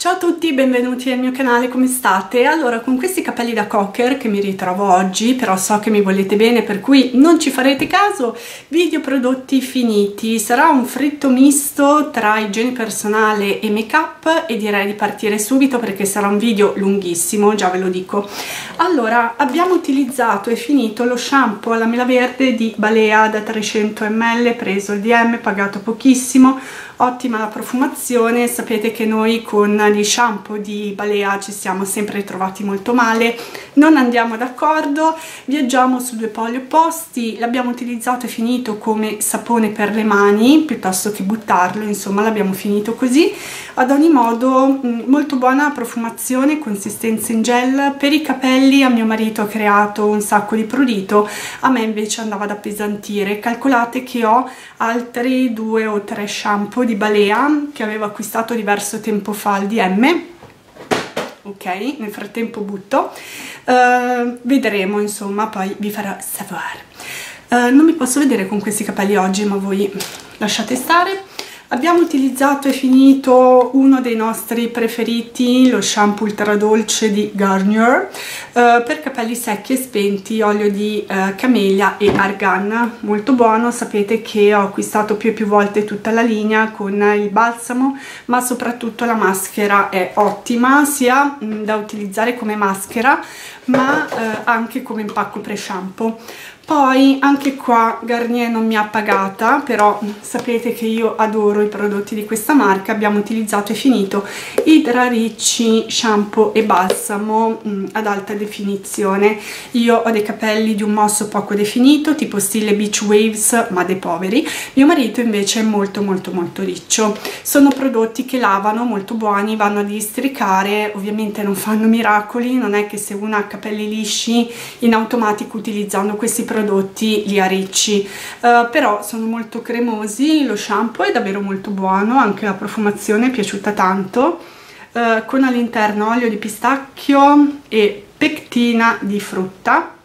Ciao a tutti, benvenuti nel mio canale, come state? Allora, con questi capelli da cocker che mi ritrovo oggi, però so che mi volete bene, per cui non ci farete caso, video prodotti finiti. Sarà un fritto misto tra igiene personale e make up e direi di partire subito perché sarà un video lunghissimo, già ve lo dico. Allora, abbiamo utilizzato e finito lo shampoo alla mela verde di Balea da 300 ml, preso il DM, pagato pochissimo, ottima la profumazione, sapete che noi con gli shampoo di Balea ci siamo sempre trovati molto male, non andiamo d'accordo, viaggiamo su due poli opposti, l'abbiamo utilizzato e finito come sapone per le mani piuttosto che buttarlo, insomma l'abbiamo finito così, ad ogni modo mm, molto buona profumazione, consistenza in gel, per i capelli a mio marito ha creato un sacco di prurito, a me invece andava ad appesantire, calcolate che ho altri due o tre shampoo di Balea che avevo acquistato diverso tempo fa al DM ok nel frattempo butto. Uh, vedremo insomma poi vi farò sapere uh, non mi posso vedere con questi capelli oggi ma voi lasciate stare Abbiamo utilizzato e finito uno dei nostri preferiti, lo shampoo ultra dolce di Garnier, eh, per capelli secchi e spenti, olio di eh, camellia e argan, molto buono, sapete che ho acquistato più e più volte tutta la linea con il balsamo, ma soprattutto la maschera è ottima, sia mh, mm, da utilizzare come maschera, ma eh, anche come impacco pre-shampoo. Poi anche qua Garnier non mi ha pagata però sapete che io adoro i prodotti di questa marca. Abbiamo utilizzato e finito Idra Ricci shampoo e balsamo mh, mm, ad alta definizione. Io ho dei capelli di un mosso poco definito tipo stile beach waves ma dei poveri. Mio marito invece è molto molto molto riccio. Sono prodotti che lavano molto buoni vanno a districare ovviamente non fanno miracoli non è che se una ha capelli lisci in automatico utilizzando questi prodotti li arricci uh, però sono molto cremosi lo shampoo è davvero molto buono anche la profumazione è piaciuta tanto. Uh, con all'interno olio di pistacchio e pectina di frutta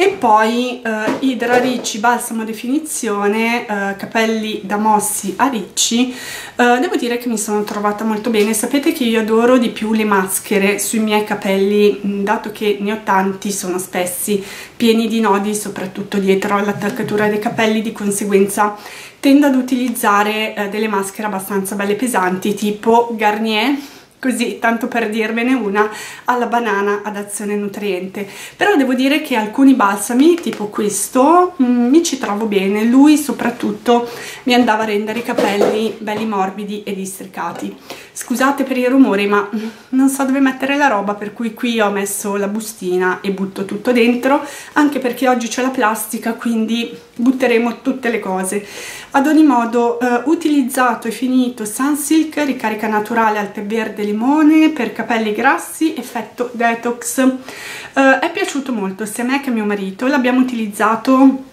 e poi eh, Idra Ricci Balsamo Definizione eh, capelli da mossi a ricci. Eh, devo dire che mi sono trovata molto bene. Sapete che io adoro di più le maschere sui miei capelli dato che ne ho tanti sono spessi pieni di nodi soprattutto dietro all'attaccatura dei capelli. Di conseguenza tendo ad utilizzare eh, delle maschere abbastanza belle pesanti tipo Garnier così tanto per dirvene una alla banana ad azione nutriente. Però devo dire che alcuni balsami tipo questo mm, mi ci trovo bene. Lui soprattutto mi andava a rendere i capelli belli morbidi e districati scusate per i rumori ma non so dove mettere la roba per cui qui ho messo la bustina e butto tutto dentro anche perché oggi c'è la plastica quindi butteremo tutte le cose. Ad ogni modo eh, utilizzato e finito Sunsilk ricarica naturale al tè verde limone per capelli grassi effetto detox. Eh, è piaciuto molto sia a me che a mio marito l'abbiamo utilizzato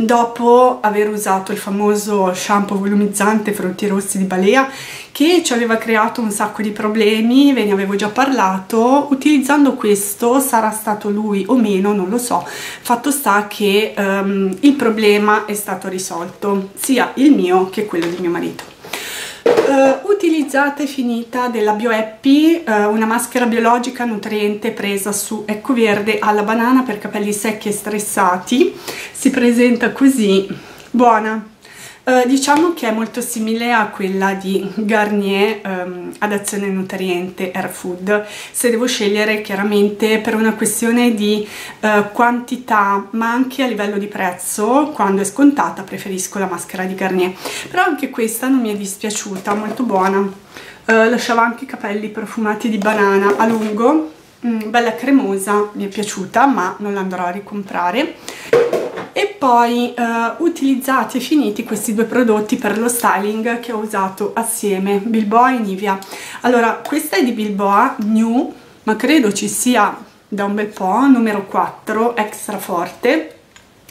dopo aver usato il famoso shampoo volumizzante frutti rossi di Balea che ci aveva creato un sacco di problemi, ve ne avevo già parlato, utilizzando questo sarà stato lui o meno, non lo so, fatto sta che um, il problema è stato risolto, sia il mio che quello di mio marito. Uh, utilizzate finita della BioEppi, uh, una maschera biologica nutriente presa su Ecoverde alla banana per capelli secchi e stressati, si presenta così, buona, Uh, diciamo che è molto simile a quella di Garnier um, ad azione nutriente Air Food se devo scegliere chiaramente per una questione di uh, quantità ma anche a livello di prezzo quando è scontata preferisco la maschera di Garnier. Però anche questa non mi è dispiaciuta molto buona. Uh, lasciava anche i capelli profumati di banana a lungo. Mm, bella cremosa mi è piaciuta ma non la andrò a ricomprare e poi uh, utilizzati e finiti questi due prodotti per lo styling che ho usato assieme Bilboa e Nivea. Allora questa è di Bilboa New ma credo ci sia da un bel po' numero 4 extra forte.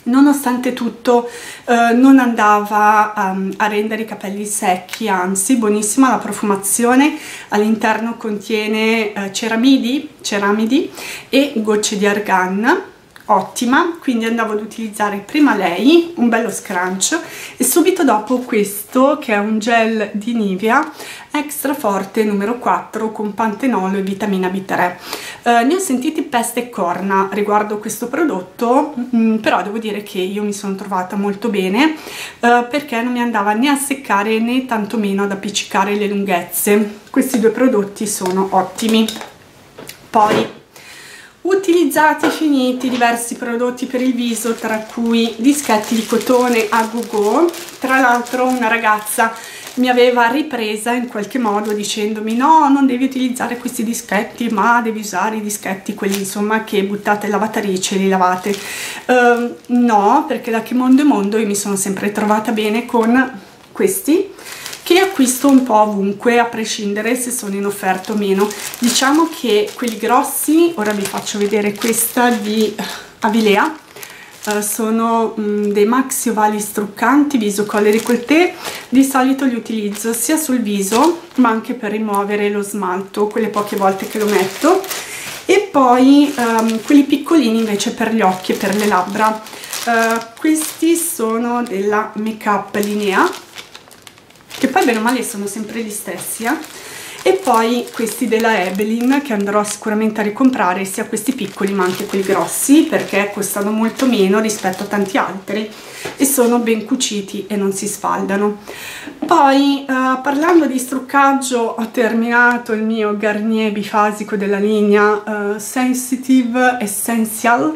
Nonostante tutto eh, non andava um, a rendere i capelli secchi anzi buonissima la profumazione. All'interno contiene eh, ceramidi, ceramidi e gocce di argan ottima quindi andavo ad utilizzare prima lei un bello scrunch e subito dopo questo che è un gel di Nivea extra forte numero 4 con pantenolo e vitamina B3 eh, ne ho sentiti peste e corna riguardo questo prodotto mh, mm, però devo dire che io mi sono trovata molto bene eh, perché non mi andava né a seccare né tantomeno ad appiccicare le lunghezze. Questi due prodotti sono ottimi. Poi utilizzati finiti diversi prodotti per il viso tra cui dischetti di cotone a go go tra l'altro una ragazza mi aveva ripresa in qualche modo dicendomi no non devi utilizzare questi dischetti ma devi usare i dischetti quelli insomma che buttate in lavatrice e li lavate. Uh, no perché da che mondo è mondo io mi sono sempre trovata bene con questi acquisto un po' ovunque a prescindere se sono in offerta o meno. Diciamo che quelli grossi ora vi faccio vedere questa di Avilea. Uh, sono um, dei maxi ovali struccanti viso colle ricolté di solito li utilizzo sia sul viso ma anche per rimuovere lo smalto quelle poche volte che lo metto. E poi um, quelli piccolini invece per gli occhi e per le labbra. Uh, questi sono della make up linea che poi bene o male sono sempre gli stessi eh? e poi questi della Ebelin che andrò sicuramente a ricomprare sia questi piccoli ma anche quelli grossi perché costano molto meno rispetto a tanti altri e sono ben cuciti e non si sfaldano poi eh, parlando di struccaggio ho terminato il mio Garnier bifasico della linea eh, Sensitive Essential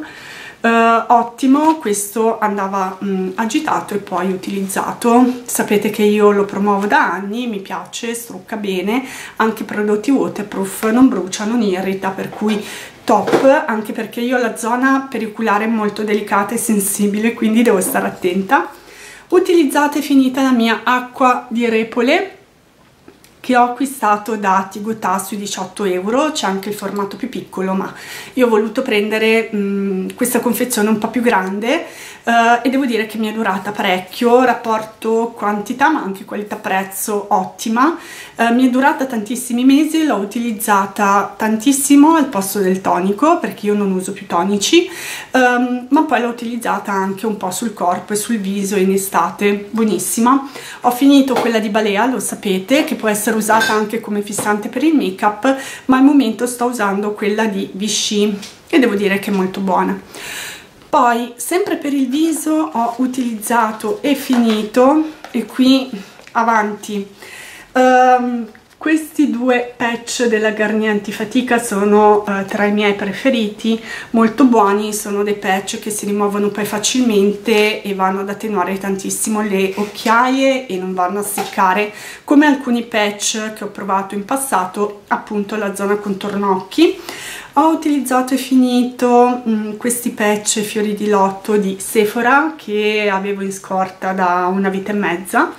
Uh, ottimo, questo andava mh, agitato e poi utilizzato. Sapete che io lo promuovo da anni, mi piace, strucca bene, anche prodotti waterproof, non brucia, non irrita, per cui top, anche perché io ho la zona periculare molto delicata e sensibile, quindi devo stare attenta. Utilizzate finita la mia acqua di repole che ho acquistato da Tigotà sui 18 euro, c'è anche il formato più piccolo ma io ho voluto prendere mh, questa confezione un po' più grande uh, e devo dire che mi è durata parecchio, rapporto quantità ma anche qualità prezzo ottima, uh, mi è durata tantissimi mesi, l'ho utilizzata tantissimo al posto del tonico perché io non uso più tonici, um, ma poi l'ho utilizzata anche un po' sul corpo e sul viso in estate, buonissima. Ho finito quella di Balea, lo sapete, che può essere usata anche come fissante per il make up ma al momento sto usando quella di Vichy e devo dire che è molto buona poi sempre per il viso ho utilizzato e finito e qui avanti um, questi due patch della Garnier Antifatica sono uh, tra i miei preferiti, molto buoni, sono dei patch che si rimuovono poi facilmente e vanno ad attenuare tantissimo le occhiaie e non vanno a seccare come alcuni patch che ho provato in passato, appunto la zona contorno occhi. Ho utilizzato e finito mh, mm, questi patch fiori di lotto di Sephora che avevo in scorta da una vita e mezza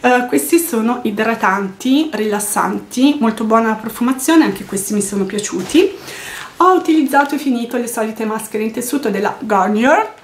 Uh, questi sono idratanti, rilassanti, molto buona la profumazione, anche questi mi sono piaciuti. Ho utilizzato e finito le solite maschere in tessuto della Garnier.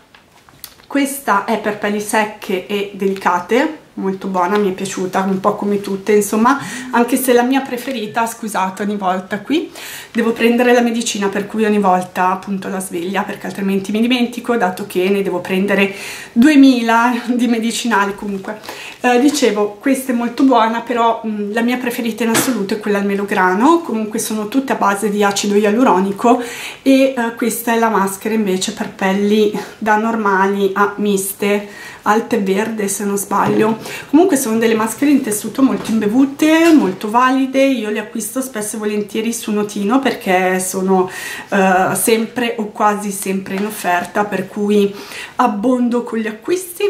Questa è per pelli secche e delicate, molto buona, mi è piaciuta, un po' come tutte, insomma, anche se la mia preferita, scusate ogni volta qui, devo prendere la medicina per cui ogni volta appunto la sveglia, perché altrimenti mi dimentico, dato che ne devo prendere 2000 di medicinali comunque. Eh, dicevo, questa è molto buona, però mh, la mia preferita in assoluto è quella al melograno, comunque sono tutte a base di acido ialuronico e eh, questa è la maschera invece per pelli da normali a miste, alte verde se non sbaglio comunque sono delle maschere in tessuto molto imbevute molto valide io le acquisto spesso e volentieri su notino perché sono uh, sempre o quasi sempre in offerta per cui abbondo con gli acquisti.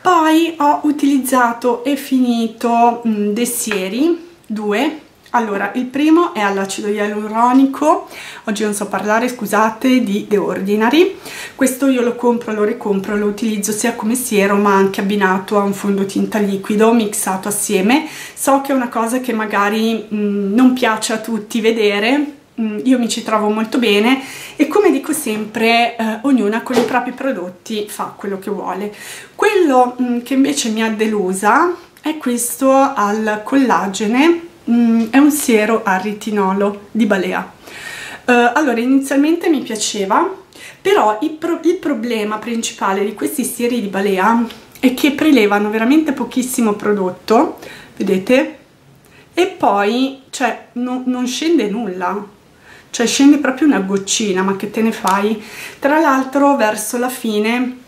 Poi ho utilizzato e finito mh, dei sieri due allora, il primo è all'acido ialuronico, oggi non so parlare, scusate, di The Ordinary. Questo io lo compro, lo ricompro, lo utilizzo sia come siero ma anche abbinato a un fondotinta liquido mixato assieme. So che è una cosa che magari mh, mm, non piace a tutti vedere, mm, io mi ci trovo molto bene e come dico sempre eh, ognuna con i propri prodotti fa quello che vuole quello mh, mm, che invece mi ha delusa è questo al collagene mm, è un siero al ritinolo di Balea. Uh, allora inizialmente mi piaceva però il, pro il problema principale di questi stiri di balea è che prelevano veramente pochissimo prodotto vedete? E poi cioè no, non scende nulla. Cioè scende proprio una goccina ma che te ne fai? Tra l'altro verso la fine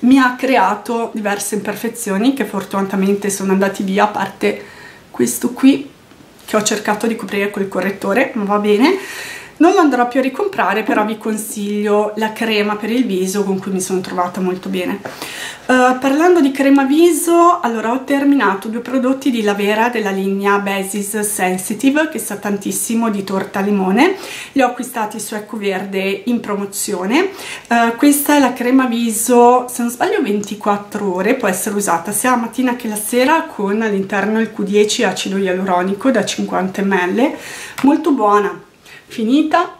mi ha creato diverse imperfezioni che fortunatamente sono andati via a parte questo qui che ho cercato di coprire col correttore ma va bene non lo andrò più a ricomprare però vi consiglio la crema per il viso con cui mi sono trovata molto bene. Uh, parlando di crema viso allora ho terminato due prodotti di Lavera della linea Basis Sensitive che sa tantissimo di torta limone. Li ho acquistati su Ecoverde in promozione. Uh, questa è la crema viso se non sbaglio 24 ore può essere usata sia la mattina che la sera con all'interno il Q10 acido ialuronico da 50 ml molto buona finita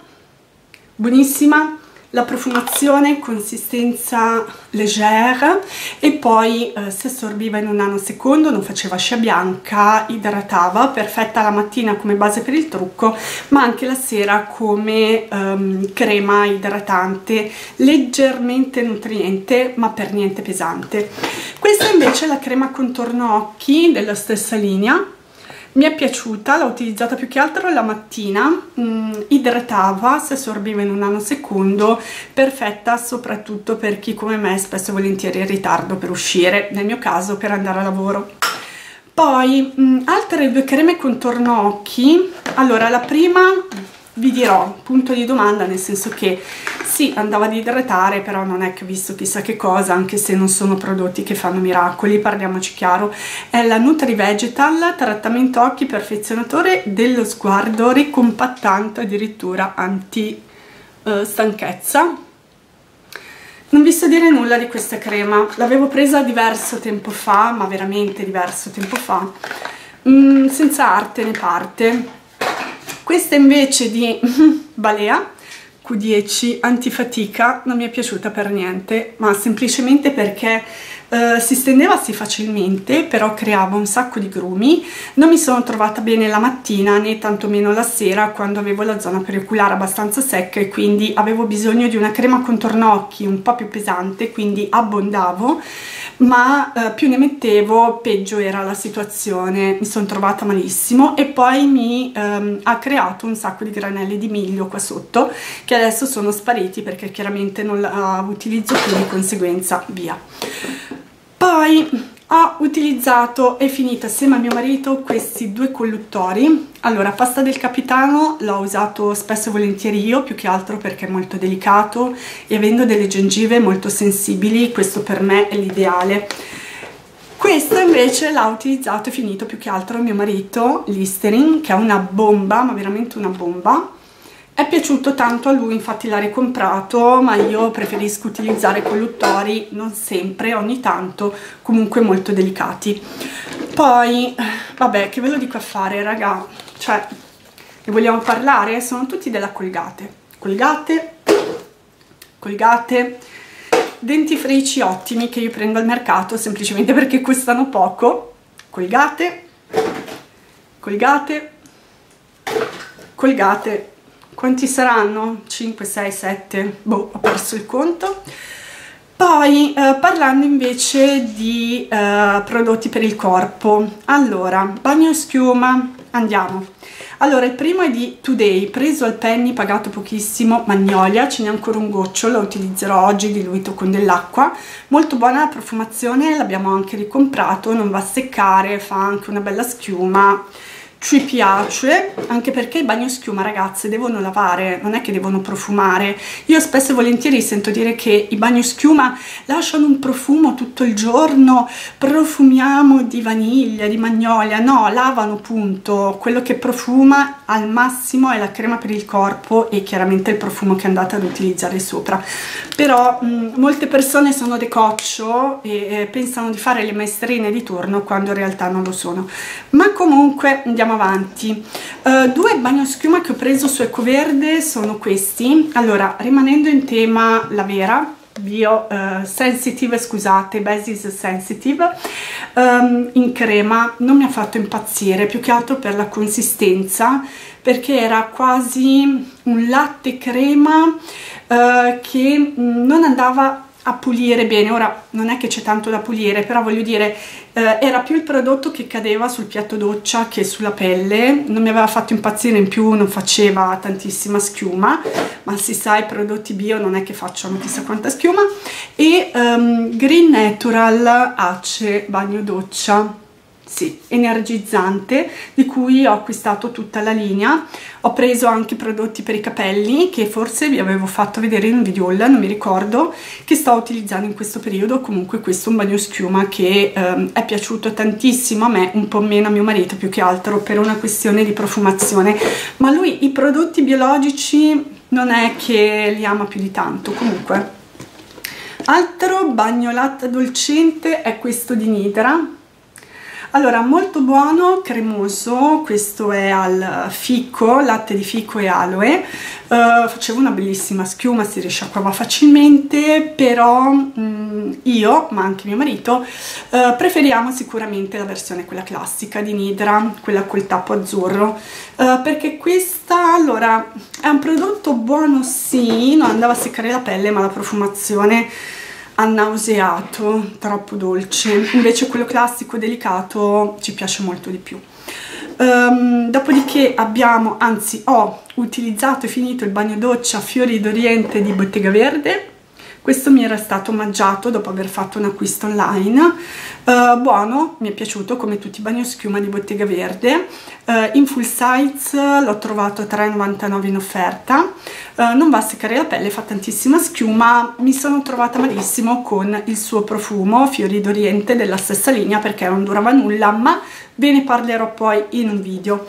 buonissima la profumazione consistenza leggera e poi eh, si assorbiva in un nanosecondo non faceva scia bianca idratava perfetta la mattina come base per il trucco ma anche la sera come um, crema idratante leggermente nutriente ma per niente pesante. Questa invece è la crema contorno occhi della stessa linea mi è piaciuta, l'ho utilizzata più che altro la mattina, mm, idratava, si assorbiva in un nanosecondo, perfetta soprattutto per chi come me spesso e volentieri è in ritardo per uscire, nel mio caso per andare a lavoro. Poi, mm, altre due creme contorno occhi, allora la prima vi dirò, punto di domanda, nel senso che sì, andava ad idratare, però non è che ho visto chissà che cosa, anche se non sono prodotti che fanno miracoli, parliamoci chiaro. È la Nutri Vegetal, trattamento occhi perfezionatore dello sguardo, ricompattante addirittura anti-stanchezza. Eh, non vi so dire nulla di questa crema, l'avevo presa diverso tempo fa, ma veramente diverso tempo fa, mm, senza arte né parte questa invece di Balea Q10 antifatica non mi è piaciuta per niente, ma semplicemente perché eh, si stendeva sì facilmente, però creava un sacco di grumi. Non mi sono trovata bene la mattina né tantomeno la sera quando avevo la zona periculare abbastanza secca e quindi avevo bisogno di una crema contorno occhi un po' più pesante, quindi abbondavo ma eh, più ne mettevo peggio era la situazione, mi sono trovata malissimo e poi mi ehm, ha creato un sacco di granelli di miglio qua sotto che adesso sono spariti perché chiaramente non la utilizzo più di conseguenza via. Poi ho utilizzato e finito assieme a mio marito questi due colluttori. Allora pasta del capitano l'ho usato spesso e volentieri io più che altro perché è molto delicato e avendo delle gengive molto sensibili questo per me è l'ideale. Questo invece l'ha utilizzato e finito più che altro mio marito Listerine che è una bomba ma veramente una bomba è piaciuto tanto a lui, infatti l'ha ricomprato, ma io preferisco utilizzare colluttori non sempre, ogni tanto, comunque molto delicati. Poi, vabbè, che ve lo dico a fare, raga? Cioè, ne vogliamo parlare? Sono tutti della Colgate. Colgate, Colgate, dentifrici ottimi che io prendo al mercato semplicemente perché costano poco. Colgate, Colgate, Colgate quanti saranno? 5, 6, 7, boh, ho perso il conto. Poi eh, parlando invece di eh, prodotti per il corpo, allora, bagno schiuma, andiamo. Allora, il primo è di Today, preso al penny, pagato pochissimo, Magnolia, ce n'è ancora un goccio, lo utilizzerò oggi diluito con dell'acqua. Molto buona la profumazione, l'abbiamo anche ricomprato, non va a seccare, fa anche una bella schiuma ci piace anche perché il bagno schiuma ragazze devono lavare non è che devono profumare. Io spesso e volentieri sento dire che i bagni schiuma lasciano un profumo tutto il giorno. Profumiamo di vaniglia di magnolia no lavano punto. Quello che profuma al massimo è la crema per il corpo e chiaramente il profumo che andate ad utilizzare sopra. Però mh, molte persone sono decoccio e, e pensano di fare le maestrine di turno quando in realtà non lo sono. Ma comunque andiamo avanti. Uh, due bagnoschiuma che ho preso su Ecoverde sono questi. Allora rimanendo in tema la vera bio uh, sensitive scusate basis sensitive um, in crema non mi ha fatto impazzire più che altro per la consistenza perché era quasi un latte crema uh, che mm, non andava a pulire bene, ora non è che c'è tanto da pulire, però voglio dire, eh, era più il prodotto che cadeva sul piatto doccia che sulla pelle, non mi aveva fatto impazzire, in più non faceva tantissima schiuma, ma si sa i prodotti bio non è che facciano chissà quanta schiuma, e um, Green Natural Ace Bagno Doccia, sì, energizzante di cui ho acquistato tutta la linea. Ho preso anche prodotti per i capelli che forse vi avevo fatto vedere in un video non mi ricordo che sto utilizzando in questo periodo. Comunque questo è un bagno schiuma che ehm, è piaciuto tantissimo a me un po' meno a mio marito più che altro per una questione di profumazione. Ma lui i prodotti biologici non è che li ama più di tanto comunque. Altro bagno latte dolcente è questo di Nidra allora, molto buono, cremoso, questo è al fico, latte di fico e aloe, uh, faceva una bellissima schiuma, si risciacquava facilmente, però um, io, ma anche mio marito, uh, preferiamo sicuramente la versione quella classica di Nidra, quella col tappo azzurro, uh, perché questa, allora, è un prodotto buono sì, non andava a seccare la pelle, ma la profumazione annauseato, troppo dolce, invece quello classico delicato ci piace molto di più. Um, dopodiché abbiamo, anzi ho utilizzato e finito il bagno doccia Fiori d'Oriente di Bottega Verde questo mi era stato omaggiato dopo aver fatto un acquisto online, uh, buono, mi è piaciuto come tutti i bagnoschiuma di Bottega Verde, uh, in full size l'ho trovato a 3,99 in offerta, uh, non va a seccare la pelle, fa tantissima schiuma, mi sono trovata malissimo con il suo profumo Fiori d'Oriente della stessa linea perché non durava nulla, ma ve ne parlerò poi in un video.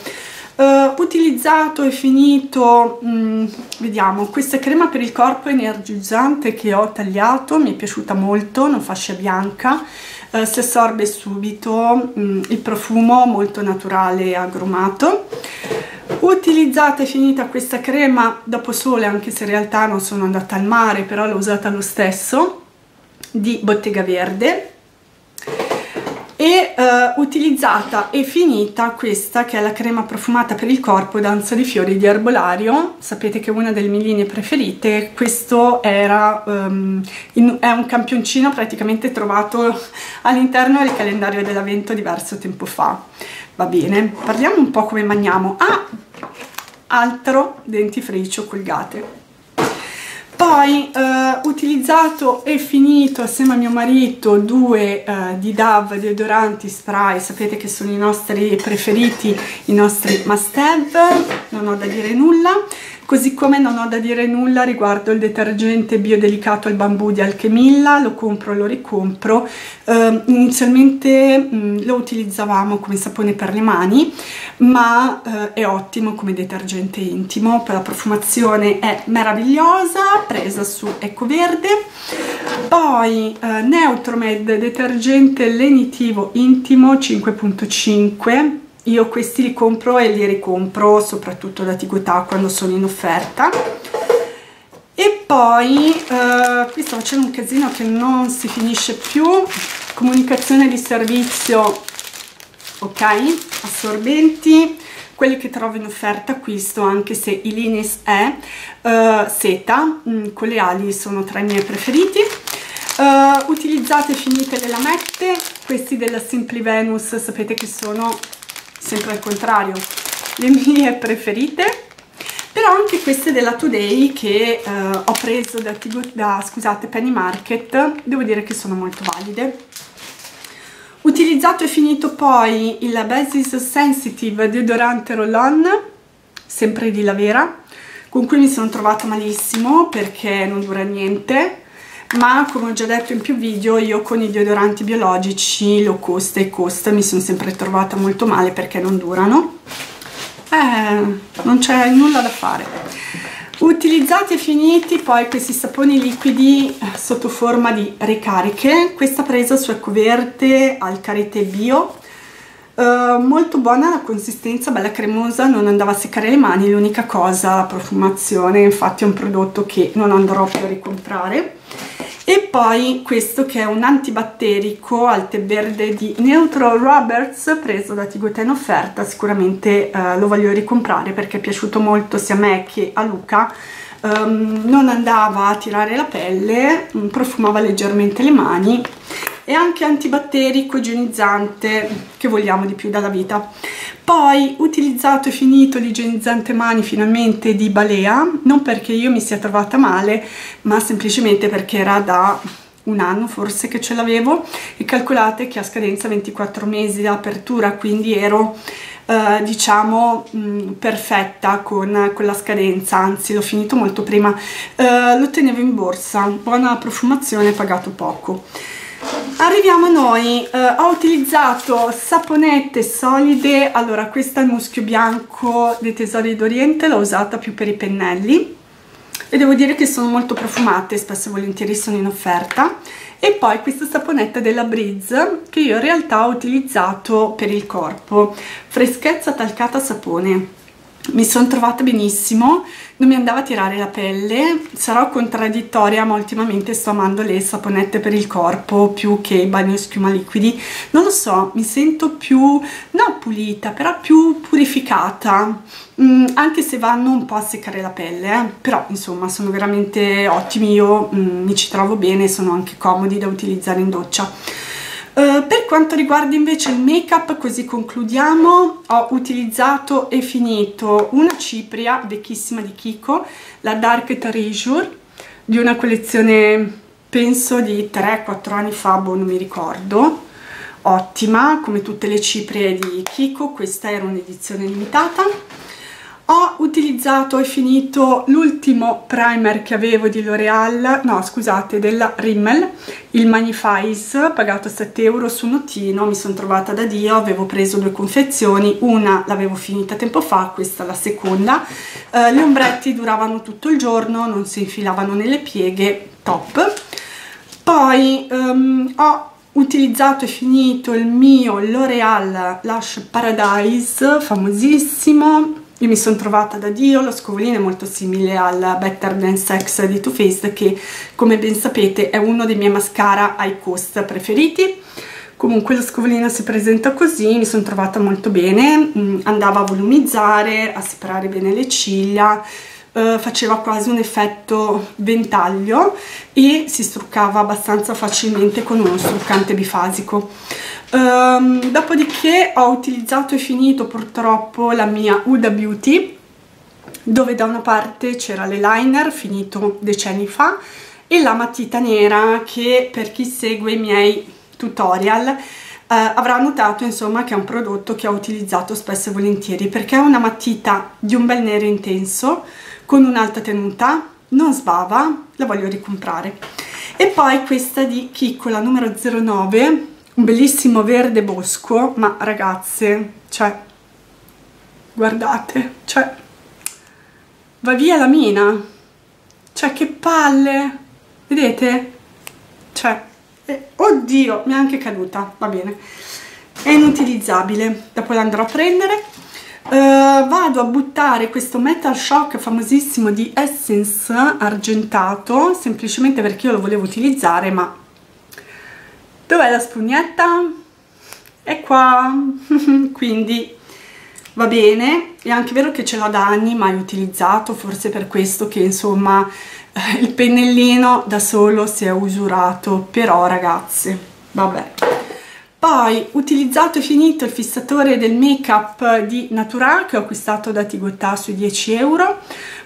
Uh, utilizzato e finito, mm, vediamo, questa crema per il corpo energizzante che ho tagliato, mi è piaciuta molto, non fascia bianca, uh, si assorbe subito, mm, il profumo molto naturale e agrumato. Utilizzata e finita questa crema dopo sole, anche se in realtà non sono andata al mare, però l'ho usata lo stesso, di Bottega Verde, e uh, utilizzata e finita questa che è la crema profumata per il corpo Danza di Fiori di Erbolario sapete che è una delle mie linee preferite questo era um, in, è un campioncino praticamente trovato all'interno del calendario dell'avvento diverso tempo fa. Va bene parliamo un po' come mangiamo. Ah altro dentifricio colgate poi eh, utilizzato e finito assieme a mio marito due eh, di Dove deodoranti spray. Sapete che sono i nostri preferiti i nostri must have non ho da dire nulla Così come non ho da dire nulla riguardo il detergente biodelicato al bambù di Alchemilla, lo compro lo ricompro. Uh, inizialmente mh, lo utilizzavamo come sapone per le mani, ma uh, è ottimo come detergente intimo, per la profumazione è meravigliosa, presa su Ecoverde. Poi uh, Neutromed detergente lenitivo intimo 5.5 io questi li compro e li ricompro soprattutto da Tigotà quando sono in offerta. E poi eh, qui sto facendo un casino che non si finisce più. Comunicazione di servizio ok assorbenti. Quelli che trovo in offerta acquisto anche se i Linis è uh, seta. Mm, con le ali sono tra i miei preferiti. Uh, utilizzate finite le lamette. Questi della Simply Venus sapete che sono sempre al contrario, le mie preferite però anche queste della Today che eh, ho preso da, da scusate, Penny Market devo dire che sono molto valide. Utilizzato e finito poi il Basis Sensitive deodorante roll-on sempre di Lavera con cui mi sono trovata malissimo perché non dura niente ma come ho già detto in più video io con i deodoranti biologici low cost e cost mi sono sempre trovata molto male perché non durano. Eh, non c'è nulla da fare. Utilizzati e finiti poi questi saponi liquidi eh, sotto forma di ricariche. Questa presa su Ecoverde al karité bio. Uh, molto buona la consistenza, bella cremosa, non andava a seccare le mani, l'unica cosa la profumazione, infatti è un prodotto che non andrò più a ricomprare e poi questo che è un antibatterico al tè verde di Neutral Roberts preso da Tigote in offerta. Sicuramente eh, lo voglio ricomprare perché è piaciuto molto sia a me che a Luca. Um, non andava a tirare la pelle mm, profumava leggermente le mani e anche antibatterico igienizzante che vogliamo di più dalla vita. Poi utilizzato e finito l'igienizzante mani finalmente di Balea non perché io mi sia trovata male ma semplicemente perché era da un anno forse che ce l'avevo e calcolate che ha scadenza 24 mesi di apertura quindi ero eh, diciamo mh, mm, perfetta con, con, la scadenza anzi l'ho finito molto prima. Eh, lo tenevo in borsa buona profumazione pagato poco arriviamo a noi eh, ho utilizzato saponette solide allora questa è muschio bianco dei tesori d'oriente l'ho usata più per i pennelli e devo dire che sono molto profumate spesso e volentieri sono in offerta. E poi questa saponetta della Breeze che io in realtà ho utilizzato per il corpo freschezza talcata sapone. Mi sono trovata benissimo non mi andava a tirare la pelle. Sarò contraddittoria ma ultimamente sto amando le saponette per il corpo più che i bagni schiuma liquidi. Non lo so mi sento più non pulita però più purificata. Mm, anche se vanno un po' a seccare la pelle eh? però insomma sono veramente ottimi. Io mm, mi ci trovo bene sono anche comodi da utilizzare in doccia Uh, per quanto riguarda invece il make up, così concludiamo, ho utilizzato e finito una cipria vecchissima di Kiko, la Dark Treasure, di una collezione penso di 3-4 anni fa, boh, non mi ricordo, ottima, come tutte le ciprie di Kiko, questa era un'edizione limitata ho utilizzato e finito l'ultimo primer che avevo di L'Oreal, no scusate, della Rimmel, il Magnifies, pagato 7 euro su notino, mi sono trovata da Dio, avevo preso due confezioni, una l'avevo finita tempo fa, questa la seconda, eh, gli ombretti duravano tutto il giorno, non si infilavano nelle pieghe, top. Poi um, ho utilizzato e finito il mio L'Oreal Lush Paradise, famosissimo, io mi sono trovata da Dio, lo scovolino è molto simile al Better Than Sex di Too Faced che come ben sapete è uno dei miei mascara high cost preferiti. Comunque lo scovolino si presenta così, mi sono trovata molto bene, mm, andava a volumizzare, a separare bene le ciglia, eh, faceva quasi un effetto ventaglio e si struccava abbastanza facilmente con uno struccante bifasico. Um, dopodiché ho utilizzato e finito purtroppo la mia Uda Beauty dove da una parte c'era l'eyeliner finito decenni fa e la matita nera che per chi segue i miei tutorial eh, avrà notato insomma che è un prodotto che ho utilizzato spesso e volentieri perché è una matita di un bel nero intenso con un'alta tenuta non sbava, la voglio ricomprare. E poi questa di Kiko, la numero 09 un bellissimo verde bosco ma ragazze cioè guardate cioè va via la mina. Cioè che palle vedete? Cioè eh, oddio mi è anche caduta va bene. È inutilizzabile dopo l'andrò a prendere uh, vado a buttare questo Metal Shock famosissimo di Essence argentato semplicemente perché io lo volevo utilizzare ma dov'è la spugnetta? è qua. Quindi va bene. È anche vero che ce l'ho da anni mai utilizzato forse per questo che insomma il pennellino da solo si è usurato. Però ragazzi vabbè poi utilizzato e finito il fissatore del make up di Natura che ho acquistato da Tigotà sui 10 euro.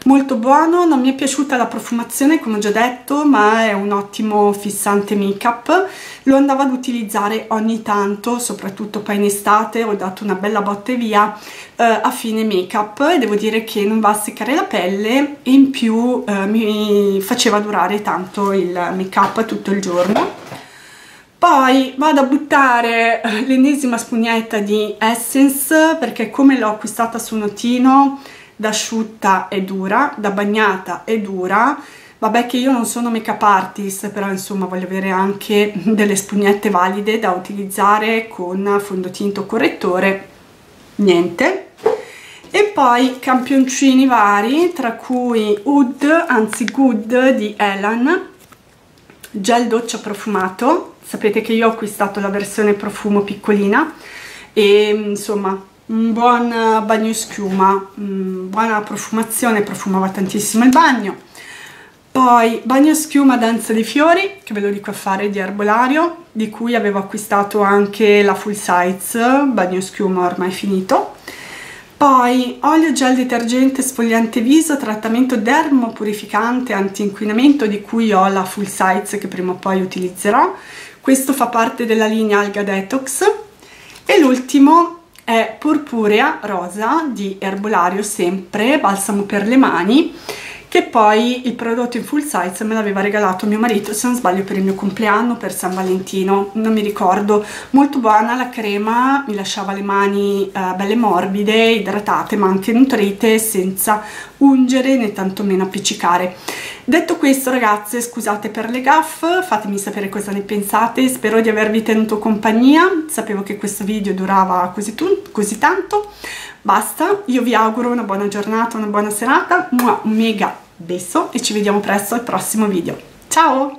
Molto buono non mi è piaciuta la profumazione come ho già detto ma è un ottimo fissante make up lo andavo ad utilizzare ogni tanto soprattutto poi in estate ho dato una bella botte via eh, a fine make up e devo dire che non va a seccare la pelle e in più eh, mi faceva durare tanto il make up tutto il giorno poi vado a buttare l'ennesima spugnetta di Essence perché come l'ho acquistata su notino da asciutta è dura, da bagnata è dura vabbè che io non sono make up artist però insomma voglio avere anche delle spugnette valide da utilizzare con fondotinto correttore niente. E poi campioncini vari tra cui Wood, anzi Good di Elan gel doccia profumato sapete che io ho acquistato la versione profumo piccolina e insomma un buon bagno schiuma buona profumazione profumava tantissimo il bagno poi bagno schiuma danza dei fiori che ve lo dico a fare di erbolario di cui avevo acquistato anche la full size bagno schiuma ormai finito poi olio gel detergente sfogliante viso, trattamento dermopurificante anti-inquinamento di cui ho la full size che prima o poi utilizzerò. Questo fa parte della linea Alga Detox. E l'ultimo è Purpurea Rosa di Erbolario sempre, balsamo per le mani che poi il prodotto in full size me l'aveva regalato mio marito se non sbaglio per il mio compleanno per San Valentino. Non mi ricordo. Molto buona la crema mi lasciava le mani eh, belle morbide idratate ma anche nutrite senza ungere né tantomeno appiccicare detto questo ragazze scusate per le gaffe fatemi sapere cosa ne pensate spero di avervi tenuto compagnia sapevo che questo video durava così, così tanto Basta, io vi auguro una buona giornata, una buona serata, un mega beso e ci vediamo presto al prossimo video. Ciao!